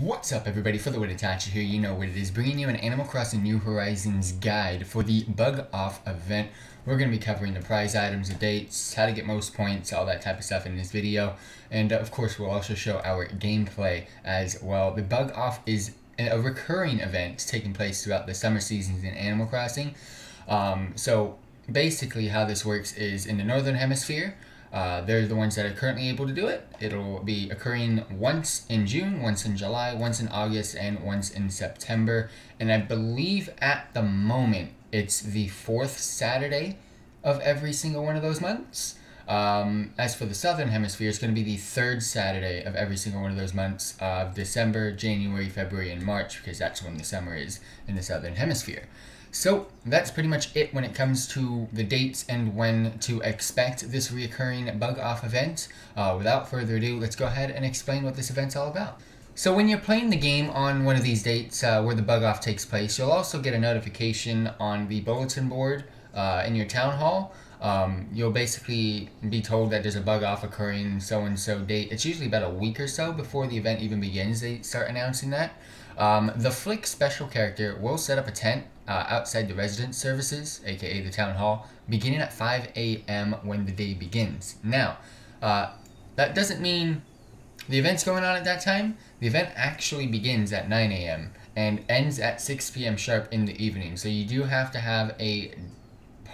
What's up everybody, For the Itachi here, you know what it is, bringing you an Animal Crossing New Horizons guide for the Bug Off event. We're going to be covering the prize items, the dates, how to get most points, all that type of stuff in this video. And uh, of course, we'll also show our gameplay as well. The Bug Off is a recurring event taking place throughout the summer seasons in Animal Crossing. Um, so basically how this works is in the Northern Hemisphere, uh, they're the ones that are currently able to do it. It'll be occurring once in June, once in July, once in August, and once in September. And I believe at the moment it's the fourth Saturday of every single one of those months. Um, as for the Southern Hemisphere, it's going to be the third Saturday of every single one of those months of December, January, February, and March, because that's when the summer is in the Southern Hemisphere. So that's pretty much it when it comes to the dates and when to expect this reoccurring bug off event. Uh, without further ado, let's go ahead and explain what this event's all about. So when you're playing the game on one of these dates uh, where the bug off takes place, you'll also get a notification on the bulletin board uh, in your town hall. Um, you'll basically be told that there's a bug off occurring so and so date. It's usually about a week or so before the event even begins. They start announcing that. Um, the Flick special character will set up a tent uh, outside the resident services, aka the town hall, beginning at 5 a.m. when the day begins. Now, uh, that doesn't mean the event's going on at that time. The event actually begins at 9 a.m. and ends at 6 p.m. sharp in the evening. So you do have to have a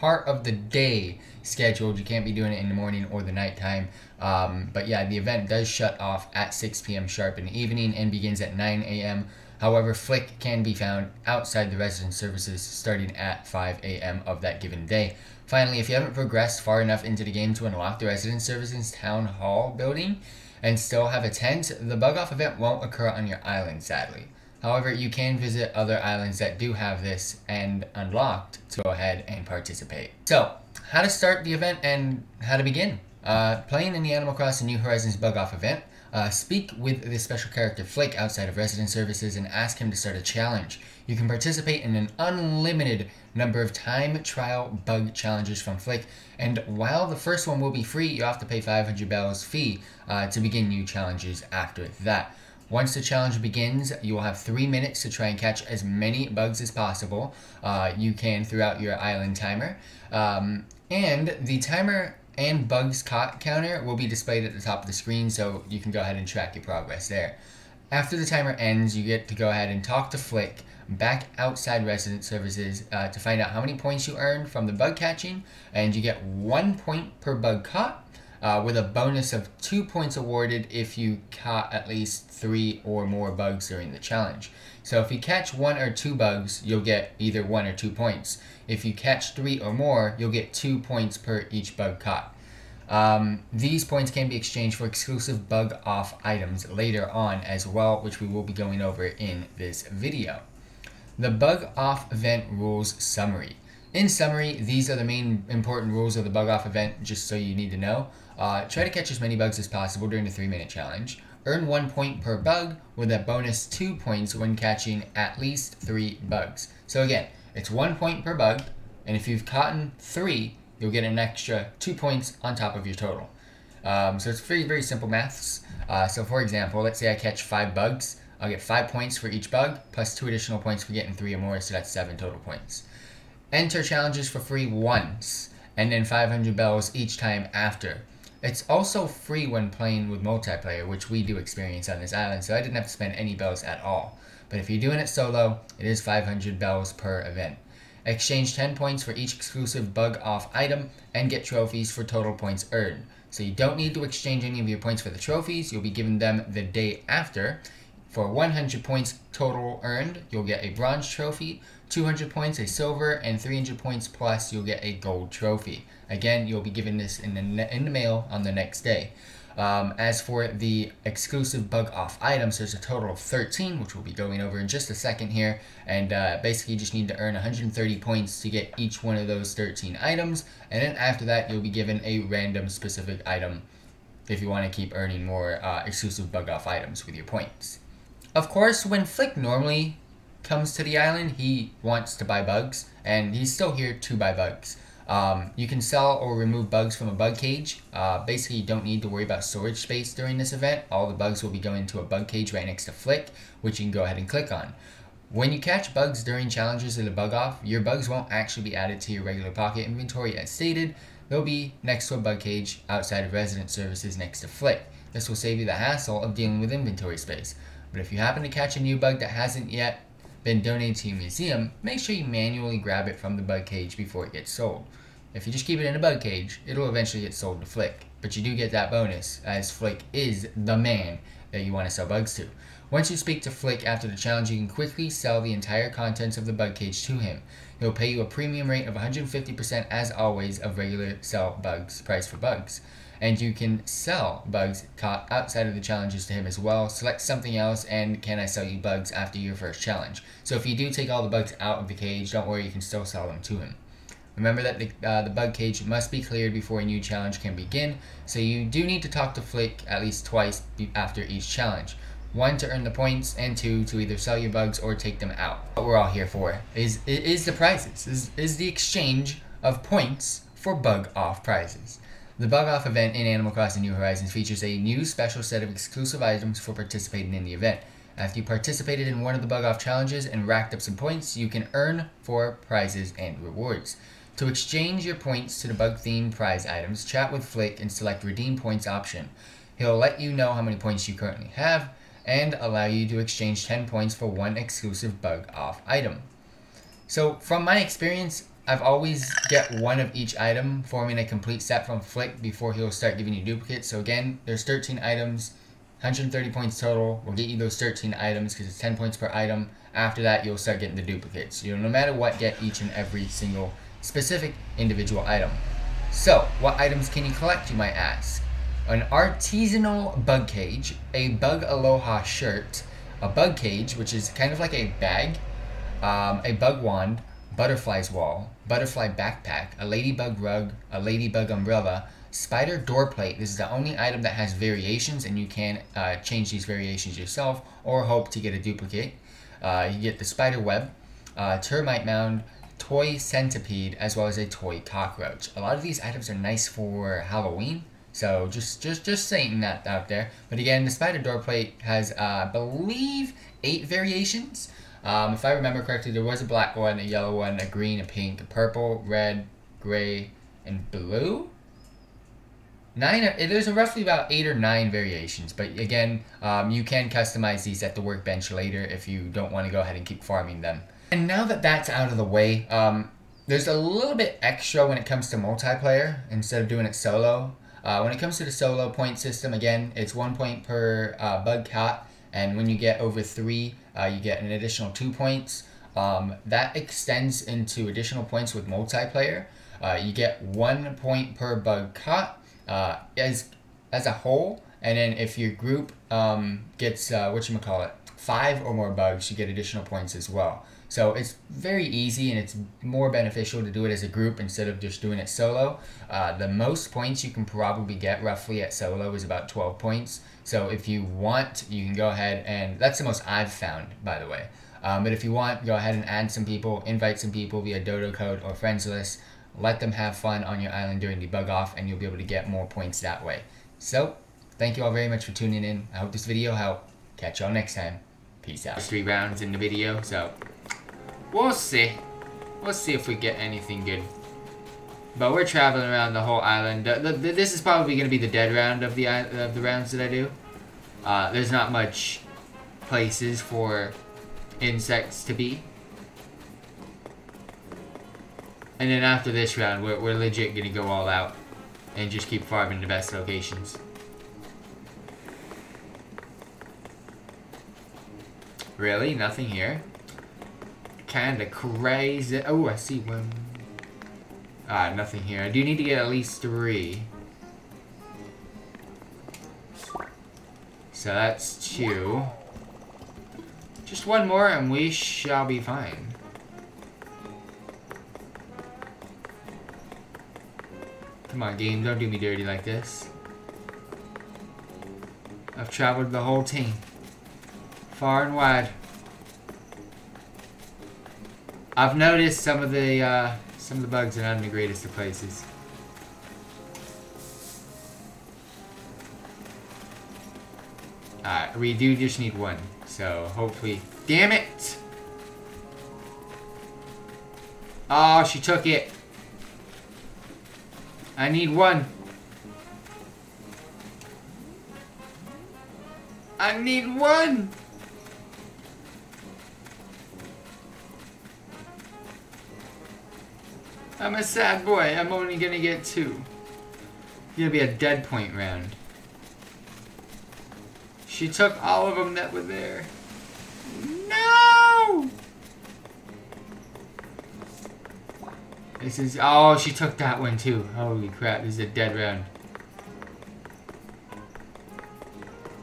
part of the day scheduled. You can't be doing it in the morning or the nighttime. Um, but yeah, the event does shut off at 6 p.m. sharp in the evening and begins at 9 a.m. However, Flick can be found outside the resident services starting at 5 a.m. of that given day. Finally, if you haven't progressed far enough into the game to unlock the resident services town hall building and still have a tent, the bug off event won't occur on your island, sadly. However, you can visit other islands that do have this and unlocked to go ahead and participate. So, how to start the event and how to begin. Uh, playing in the Animal Crossing New Horizons Bug Off event, uh, speak with the special character Flick outside of resident services and ask him to start a challenge. You can participate in an unlimited number of time trial bug challenges from Flick, and while the first one will be free, you have to pay 500 bells fee uh, to begin new challenges after that. Once the challenge begins, you will have three minutes to try and catch as many bugs as possible uh, you can throughout your island timer. Um, and the timer and bugs caught counter will be displayed at the top of the screen so you can go ahead and track your progress there. After the timer ends, you get to go ahead and talk to Flick back outside resident services uh, to find out how many points you earned from the bug catching, and you get one point per bug caught, uh, with a bonus of two points awarded if you caught at least three or more bugs during the challenge. So if you catch one or two bugs, you'll get either one or two points. If you catch three or more, you'll get two points per each bug caught. Um, these points can be exchanged for exclusive bug off items later on as well, which we will be going over in this video. The bug off event rules summary. In summary, these are the main important rules of the bug off event, just so you need to know. Uh, try to catch as many bugs as possible during the 3 minute challenge. Earn 1 point per bug with a bonus 2 points when catching at least 3 bugs. So again, it's 1 point per bug, and if you've caught 3, you'll get an extra 2 points on top of your total. Um, so it's very, very simple maths. Uh, so for example, let's say I catch 5 bugs. I'll get 5 points for each bug, plus 2 additional points for getting 3 or more, so that's 7 total points. Enter challenges for free once, and then 500 bells each time after. It's also free when playing with multiplayer, which we do experience on this island, so I didn't have to spend any bells at all. But if you're doing it solo, it is 500 bells per event. Exchange 10 points for each exclusive bug off item and get trophies for total points earned. So you don't need to exchange any of your points for the trophies, you'll be given them the day after. For 100 points total earned, you'll get a bronze trophy, 200 points a silver, and 300 points plus you'll get a gold trophy. Again, you'll be given this in the, in the mail on the next day. Um, as for the exclusive bug off items, there's a total of 13, which we'll be going over in just a second here. And uh, basically, you just need to earn 130 points to get each one of those 13 items. And then after that, you'll be given a random specific item if you want to keep earning more uh, exclusive bug off items with your points. Of course, when Flick normally comes to the island, he wants to buy bugs, and he's still here to buy bugs. Um, you can sell or remove bugs from a bug cage. Uh, basically, you don't need to worry about storage space during this event. All the bugs will be going to a bug cage right next to Flick, which you can go ahead and click on. When you catch bugs during challenges of the bug off, your bugs won't actually be added to your regular pocket inventory as stated. They'll be next to a bug cage outside of resident services next to Flick. This will save you the hassle of dealing with inventory space. But if you happen to catch a new bug that hasn't yet been donated to your museum, make sure you manually grab it from the bug cage before it gets sold. If you just keep it in a bug cage, it'll eventually get sold to Flick. But you do get that bonus, as Flick is the man that you want to sell bugs to. Once you speak to Flick after the challenge, you can quickly sell the entire contents of the bug cage to him. He'll pay you a premium rate of 150% as always of regular sell bugs price for bugs. And you can sell bugs caught outside of the challenges to him as well. Select something else and can I sell you bugs after your first challenge. So if you do take all the bugs out of the cage, don't worry, you can still sell them to him. Remember that the, uh, the bug cage must be cleared before a new challenge can begin, so you do need to talk to Flick at least twice after each challenge. One to earn the points, and two to either sell your bugs or take them out. What we're all here for is is the prizes, is, is the exchange of points for bug off prizes. The Bug Off event in Animal Crossing New Horizons features a new special set of exclusive items for participating in the event. After you participated in one of the Bug Off challenges and racked up some points, you can earn four prizes and rewards. To exchange your points to the bug themed prize items, chat with Flick and select Redeem Points option. He'll let you know how many points you currently have and allow you to exchange 10 points for one exclusive bug off item. So, from my experience, I've always get one of each item, forming a complete set from Flick before he'll start giving you duplicates. So again, there's 13 items, 130 points total. We'll get you those 13 items because it's 10 points per item. After that, you'll start getting the duplicates. You no matter what, get each and every single specific individual item. So, what items can you collect, you might ask? An artisanal bug cage, a Bug Aloha shirt, a bug cage, which is kind of like a bag, um, a bug wand, butterfly's wall, butterfly backpack, a ladybug rug, a ladybug umbrella, spider door plate. This is the only item that has variations, and you can uh, change these variations yourself or hope to get a duplicate. Uh, you get the spider web, uh, termite mound, toy centipede, as well as a toy cockroach. A lot of these items are nice for Halloween. So just just just saying that out there. But again, the spider door plate has, uh, I believe, eight variations. Um, if I remember correctly, there was a black one, a yellow one, a green, a pink, a purple, red, gray, and blue. Nine. There's roughly about eight or nine variations, but again, um, you can customize these at the workbench later if you don't want to go ahead and keep farming them. And now that that's out of the way, um, there's a little bit extra when it comes to multiplayer instead of doing it solo. Uh, when it comes to the solo point system, again, it's one point per uh, bug caught, and when you get over three, uh, you get an additional two points. Um, that extends into additional points with multiplayer. Uh, you get one point per bug caught uh, as as a whole, and then if your group um, gets uh, what you call it five or more bugs, you get additional points as well. So it's very easy and it's more beneficial to do it as a group instead of just doing it solo. Uh, the most points you can probably get roughly at solo is about 12 points. So if you want, you can go ahead and that's the most I've found, by the way. Um, but if you want, go ahead and add some people, invite some people via Dodo code or friends list. Let them have fun on your island during the bug off, and you'll be able to get more points that way. So, thank you all very much for tuning in. I hope this video helped. Catch y'all next time. Peace out. Three rounds in the video, so we'll see. We'll see if we get anything good. But we're traveling around the whole island. The, the, this is probably going to be the dead round of the of the rounds that I do. Uh, there's not much places for insects to be. And then after this round, we're, we're legit going to go all out and just keep farming the best locations. Really? Nothing here? Kinda crazy. Oh, I see one. Ah, nothing here. I do need to get at least three. So that's two. Just one more and we shall be fine. Come on, game. Don't do me dirty like this. I've traveled the whole team. Far and wide. I've noticed some of the uh, Some of the bugs are not in the greatest of places. Alright, we do just need one. So, hopefully... Damn it! Oh, she took it. I need one. I need one! I'm a sad boy. I'm only gonna get two. It's gonna be a dead point round. She took all of them that were there. No! This is... Oh, she took that one too. Holy crap, this is a dead round.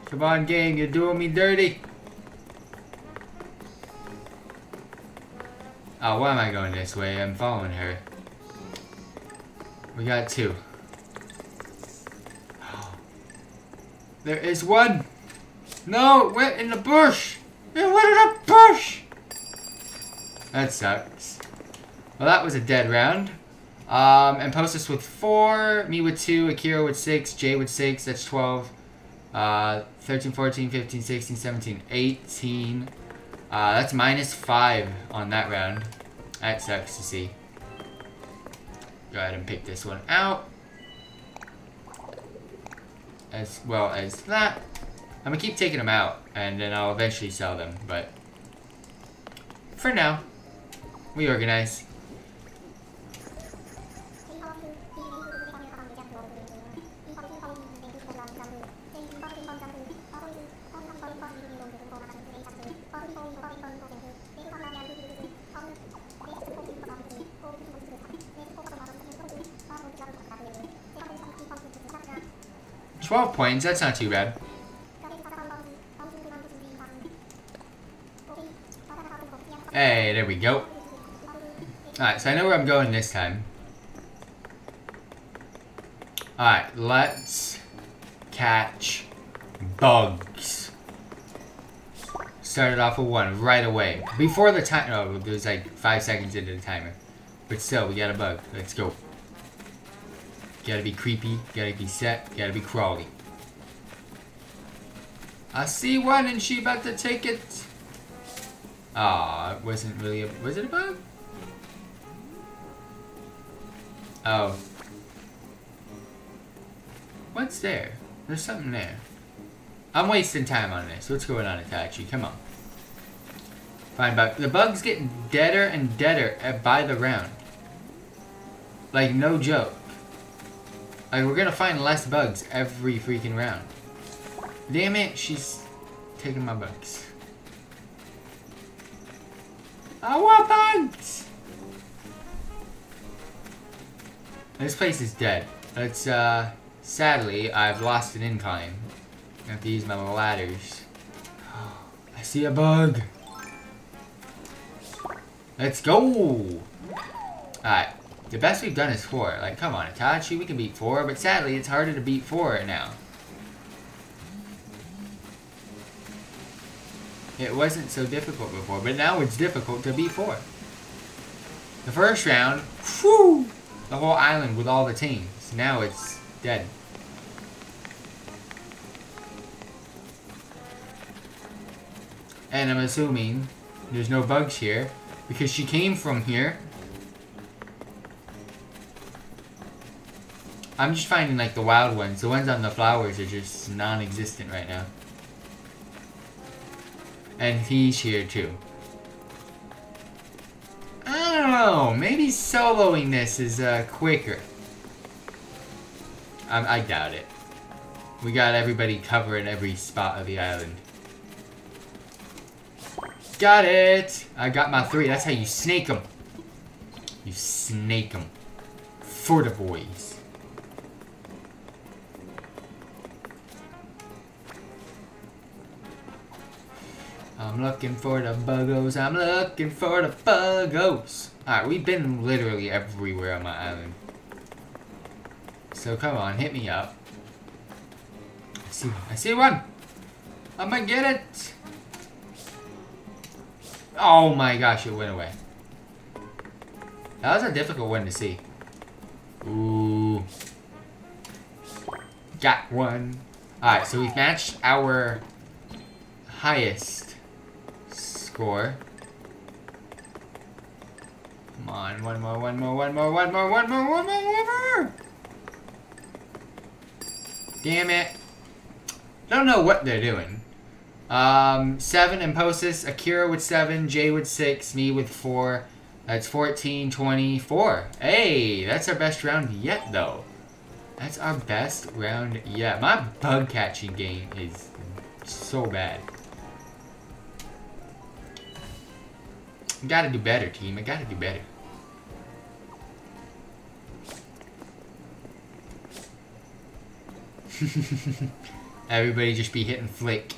Come on, gang, you're doing me dirty. Oh, why am I going this way? I'm following her. We got two. There is one! No, it went in the bush! It went in the bush! That sucks. Well, that was a dead round. Um, and Postus with four, me with two, Akira with six, Jay with six, that's 12. Uh, 13, 14, 15, 16, 17, 18. Uh, that's minus five on that round. That sucks to see. Go ahead and pick this one out. As well as that. I'm gonna keep taking them out, and then I'll eventually sell them, but... For now, we organize. Twelve points, that's not too bad. Hey, there we go. Alright, so I know where I'm going this time. Alright, let's catch bugs. Started off with one right away. Before the time, oh, there's like five seconds into the timer. But still, we got a bug. Let's go. Gotta be creepy, gotta be set, gotta be crawly. I see one and she about to take it. Ah, it wasn't really a... Was it a bug? Oh. What's there? There's something there. I'm wasting time on this. What's going on, Itachi? Come on. Fine bug. The bug's getting deader and deader by the round. Like, no joke. Like, we're gonna find less bugs every freaking round. Damn it, she's taking my bugs. I want bugs! This place is dead. It's, uh, sadly, I've lost an incline. I have to use my ladders. I see a bug. Let's go! Alright. The best we've done is four. Like, come on, Itachi, we can beat four, but sadly, it's harder to beat four now. It wasn't so difficult before, but now it's difficult to beat four. The first round, whew, the whole island with all the teams. Now it's dead. And I'm assuming there's no bugs here because she came from here. I'm just finding like the wild ones. The ones on the flowers are just non-existent right now. And he's here too. I don't know. Maybe soloing this is uh, quicker. I doubt it. We got everybody covering every spot of the island. Got it! I got my three. That's how you snake them. You snake them. For the boys. I'm looking for the buggos. I'm looking for the buggos. Alright, we've been literally everywhere on my island. So come on, hit me up. I see, I see one. I'm gonna get it. Oh my gosh, it went away. That was a difficult one to see. Ooh. Got one. Alright, so we've matched our highest score. Come on, one more, one more, one more, one more, one more, one more, one more! Damn it. Don't know what they're doing. Um, seven, Imposis, Akira with seven, Jay with six, me with four. That's 14, 24. Hey, that's our best round yet, though. That's our best round yet. My bug catching game is so bad. I gotta do better, team. I gotta do better. Everybody just be hitting flick.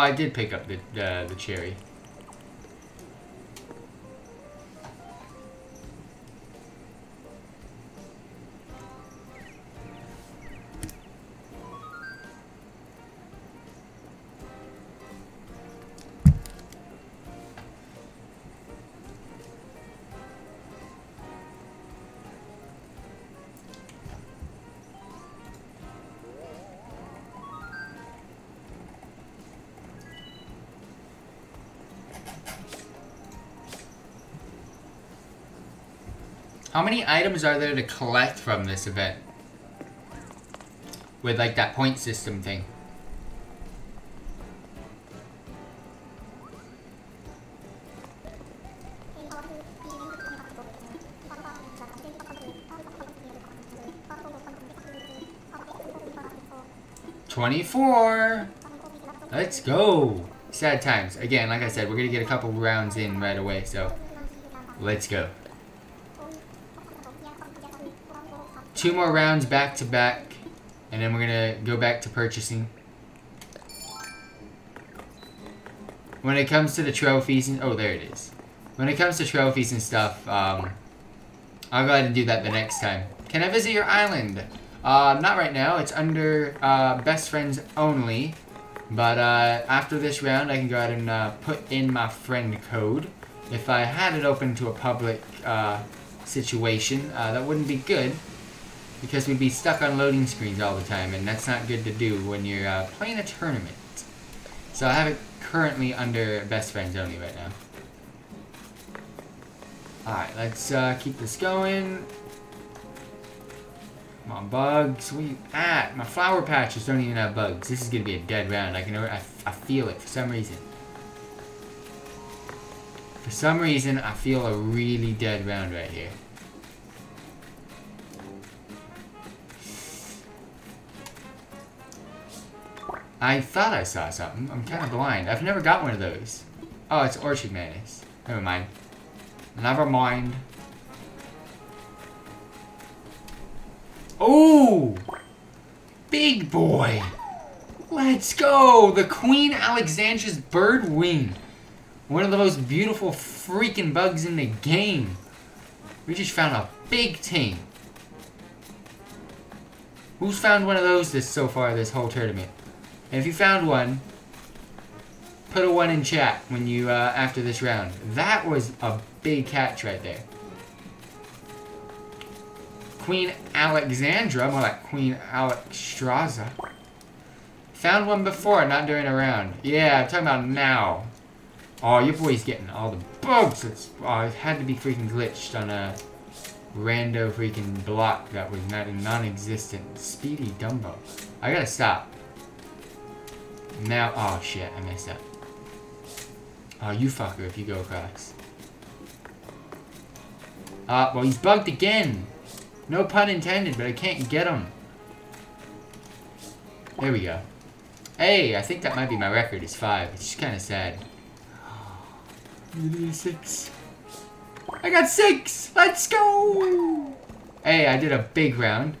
I did pick up the uh, the cherry. How many items are there to collect from this event? With like that point system thing. Twenty-four. Let's go. Sad times. Again, like I said, we're gonna get a couple rounds in right away, so let's go. Two more rounds back to back, and then we're gonna go back to purchasing. When it comes to the trophies and oh, there it is. When it comes to trophies and stuff, um, I'll go ahead and do that the next time. Can I visit your island? Uh, not right now. It's under uh, best friends only. But uh, after this round, I can go ahead and uh, put in my friend code. If I had it open to a public uh, situation, uh, that wouldn't be good because we'd be stuck on loading screens all the time, and that's not good to do when you're uh, playing a tournament. So I have it currently under best friends only right now. Alright, let's uh, keep this going. Come on, bugs. Where you at? My flower patches don't even have bugs. This is going to be a dead round. I can, I, I feel it for some reason. For some reason, I feel a really dead round right here. I thought I saw something. I'm kind of blind. I've never got one of those. Oh, it's Orchid Mantis. Never mind. Never mind. Oh! Big boy! Let's go! The Queen Alexandra's bird wing. One of the most beautiful freaking bugs in the game. We just found a big team. Who's found one of those this so far this whole tournament? And if you found one, put a one in chat when you uh, after this round. That was a big catch right there. Queen Alexandra, more like Queen Alexstrasza. Found one before, not during a round. Yeah, I'm talking about now. Oh, your boy's getting all the bugs. It's, oh, it had to be freaking glitched on a rando freaking block that was not a non-existent. Speedy Dumbo. I gotta stop. Now, oh shit, I messed up. Oh, you fucker if you go across. Uh, well, he's bugged again. No pun intended, but I can't get him. There we go. Hey, I think that might be my record, it's five. It's just kind of sad. Six. I got six! Let's go! Hey, I did a big round.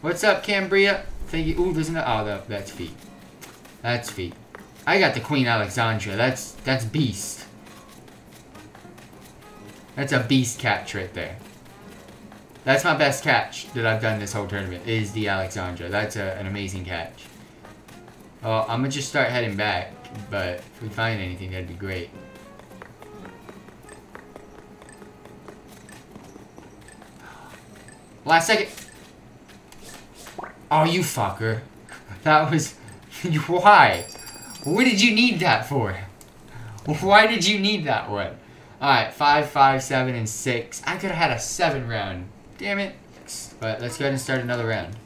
What's up, Cambria? Thank you. Ooh, there's no. Oh, that's feet. That's feet. I got the Queen Alexandra. That's that's beast. That's a beast catch right there. That's my best catch that I've done this whole tournament, is the Alexandra. That's a, an amazing catch. Oh, I'm gonna just start heading back, but if we find anything, that'd be great. Last second. Oh, you fucker. That was... Why? What did you need that for? Why did you need that one? Alright, 5, 5, 7, and 6. I could have had a 7 round. Damn it. But let's go ahead and start another round.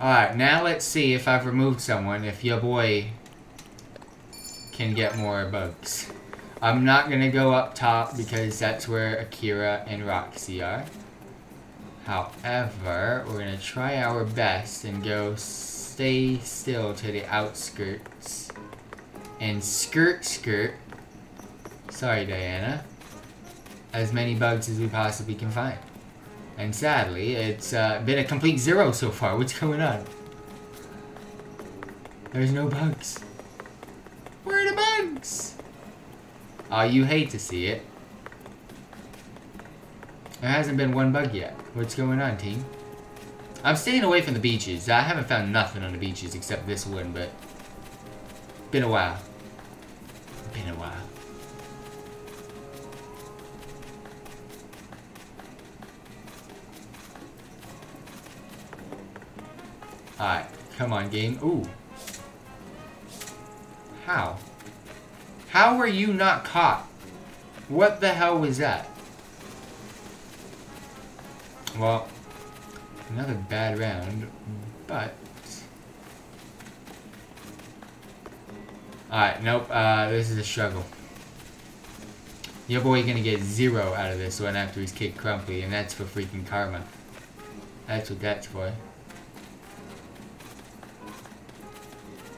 Alright, now let's see if I've removed someone, if your boy can get more bugs. I'm not going to go up top because that's where Akira and Roxy are. However, we're going to try our best and go stay still to the outskirts. And skirt skirt. Sorry, Diana. As many bugs as we possibly can find. And sadly, it's uh, been a complete zero so far. What's going on? There's no bugs. Where are the bugs? Oh, you hate to see it. There hasn't been one bug yet. What's going on, team? I'm staying away from the beaches. I haven't found nothing on the beaches except this one, but... Been a while. Been a while. Alright, come on, game. Ooh. How? How were you not caught? What the hell was that? Well, another bad round, but... Alright, nope, uh, this is a struggle. Your boy gonna get zero out of this one after he's kicked Crumply, and that's for freaking karma. That's what that's for.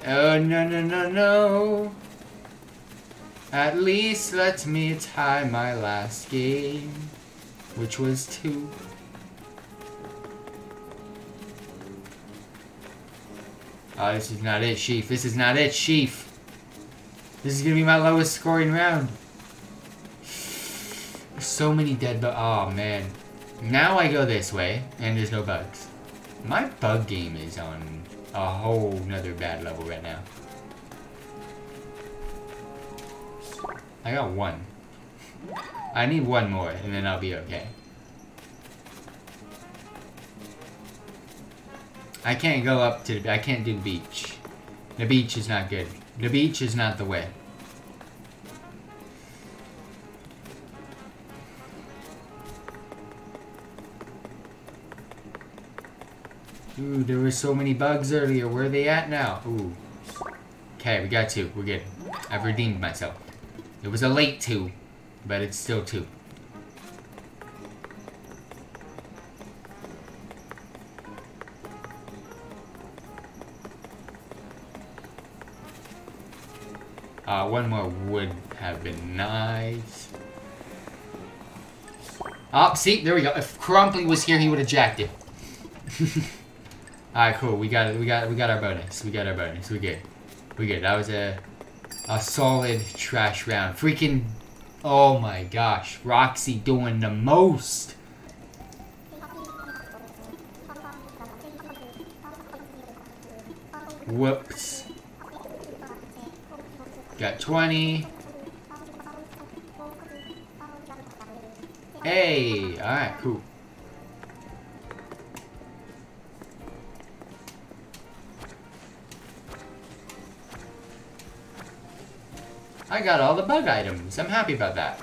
Oh, no, no, no, no. At least let me tie my last game, which was two. Oh, this is not it, Sheaf. This is not it, Sheaf. This is gonna be my lowest scoring round. So many dead bugs. Oh, man. Now I go this way, and there's no bugs. My bug game is on a whole nother bad level right now. I got one. I need one more, and then I'll be okay. I can't go up to the... I can't do the beach. The beach is not good. The beach is not the way. Ooh, there were so many bugs earlier. Where are they at now? Ooh. Okay, we got two. We're good. I've redeemed myself. It was a late two, but it's still two. Uh, one more would have been nice. Oh, see, there we go. If Crumply was here, he would have jacked it. Alright, cool. We got it. We got we got our bonus. We got our bonus. We good. We good. That was a a solid trash round. Freaking, oh my gosh, Roxy doing the most. Whoops. Got 20. Hey, alright, cool. I got all the bug items. I'm happy about that.